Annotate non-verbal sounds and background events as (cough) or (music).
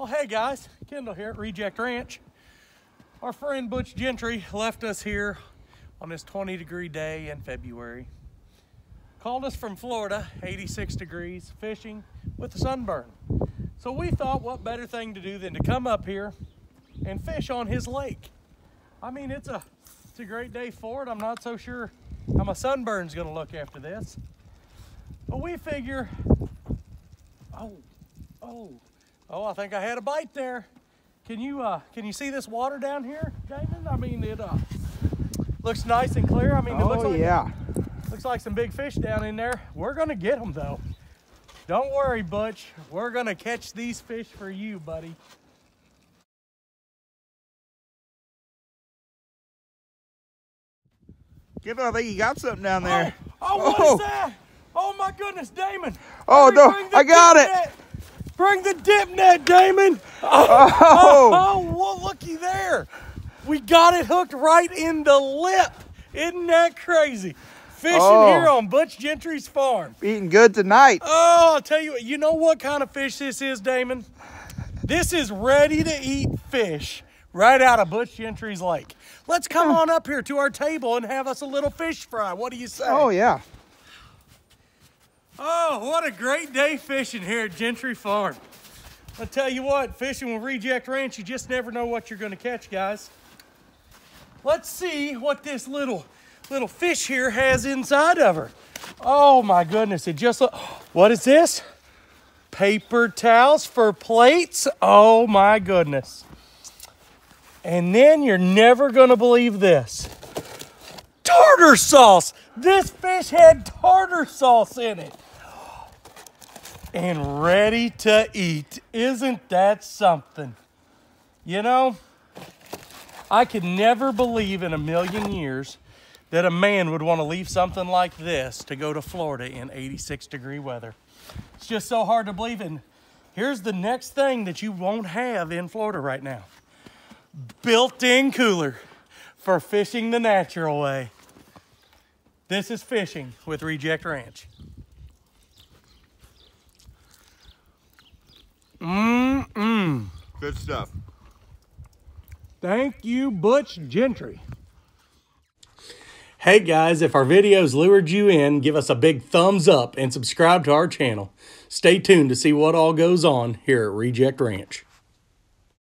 Well, hey guys, Kendall here at Reject Ranch. Our friend Butch Gentry left us here on this 20 degree day in February. Called us from Florida, 86 degrees, fishing with a sunburn. So we thought what better thing to do than to come up here and fish on his lake. I mean, it's a, it's a great day for it. I'm not so sure how my sunburn's gonna look after this. But we figure, oh, oh, oh, I think I had a bite there. Can you, uh, can you see this water down here, Damon? I mean, it uh, looks nice and clear. I mean, it looks Oh, like, yeah. looks like some big fish down in there. We're gonna get them though. Don't worry, Butch. We're gonna catch these fish for you, buddy. Kendall, I think you got something down there. Oh, oh, what is Oh. that? Oh my goodness, Damon. Oh, Hurry, no, I got it. Bring the dip net, Damon. Oh. (laughs) Oh, oh, Oh, well, looky there. We got it hooked right in the lip. Isn't that crazy? Fishing Oh. here on Butch Gentry's farm. eating good tonight. Oh, I'll tell you what, you know what kind of fish this is, Damon? This is ready to eat fish right out of Butch Gentry's lake. Let's come on up here to our table and have us a little fish fry. What do you say? Oh, yeah. Oh, what a great day fishing here at Gentry Farm. I'll tell you what, fishing with Reject Ranch, you just never know what you're gonna catch, guys. Let's see what this little little fish here has inside of her. Oh my goodness, it just look, (gasps) what is this? Paper towels for plates? Oh my goodness. And then you're never gonna believe this. Tartar sauce! This fish had tartar sauce in it and ready to eat. Isn't that something? You know, I could never believe in a million years that a man would want to leave something like this to go to Florida in 86 degree weather. It's just so hard to believe in. Here's the next thing that you won't have in Florida right now built in cooler for fishing the natural way. This is fishing with Reject Ranch. Good stuff. Thank you, Butch Gentry. Hey guys, if our videos lured you in, give us a big thumbs up and subscribe to our channel. Stay tuned to see what all goes on here at Reject Ranch.